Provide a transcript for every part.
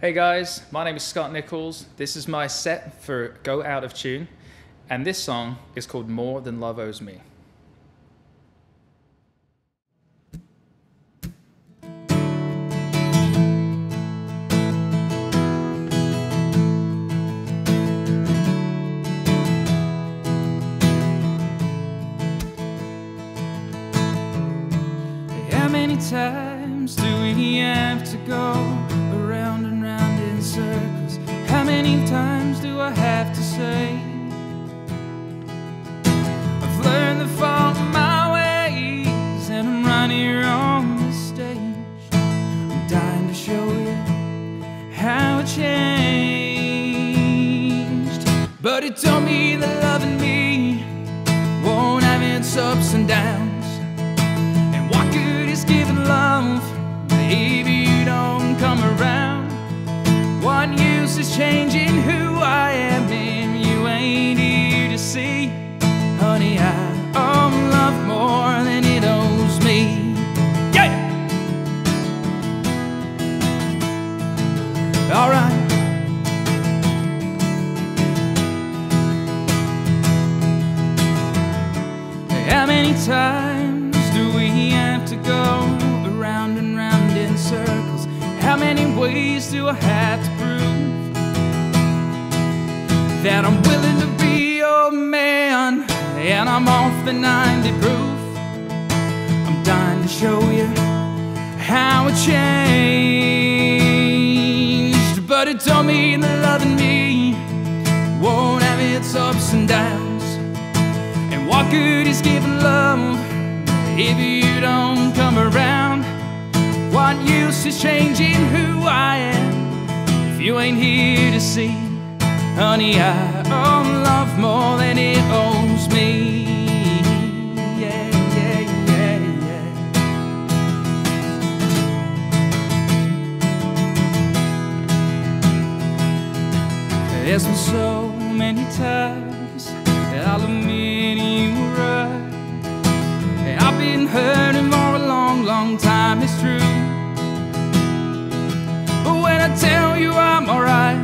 Hey guys, my name is Scott Nicholls. This is my set for Go Out of Tune, and this song is called More Than Love Owes Me. How many times do we have to go do I have to say? I've learned to fall my ways and I'm right here on the stage. I'm dying to show you how it changed. But it told me that loving me won't have its ups and downs. And what good is giving love if you don't come around? What use is changing many times do we have to go around and round in circles? How many ways do I have to prove that I'm willing to be your man and I'm off the 90 proof? I'm dying to show you how it changed, but it told me that loving me won't have its ups and downs. And what good is giving if you don't come around? What use is changing who I am if you ain't here to see? Honey, I owe love more than it owes me. Yeah, yeah, yeah, yeah. There's been so many times that I'll admit I've been hurting for a long, long time, it's true. But when I tell you I'm alright,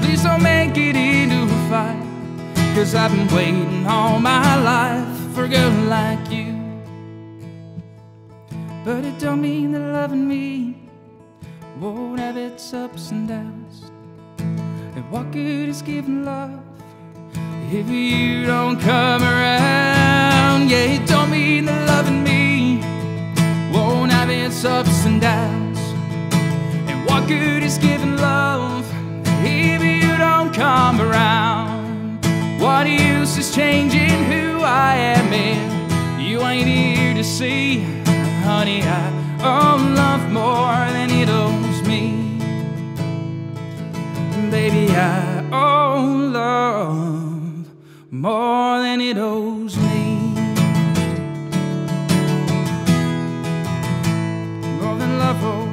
please don't make it into a fight. Cause I've been waiting all my life for a girl like you. But it don't mean that loving me won't have its ups and downs. And what good is giving love if you don't come around? Its ups and downs. And what good is giving love if you don't come around? What use is changing who I am if you ain't here to see? Honey, I owe love more than it owes me. Baby, I owe love more than it owes me. travel